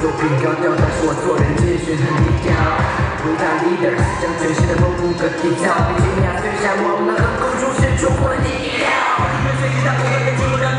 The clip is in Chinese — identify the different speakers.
Speaker 1: 作品高调，但是我做人谨慎很低调。伟大 leader 将全新的风不可底调，惊讶虽然我们和公众宣出我的
Speaker 2: 意料，愿随时
Speaker 1: 当
Speaker 2: 一个
Speaker 1: 人，记得。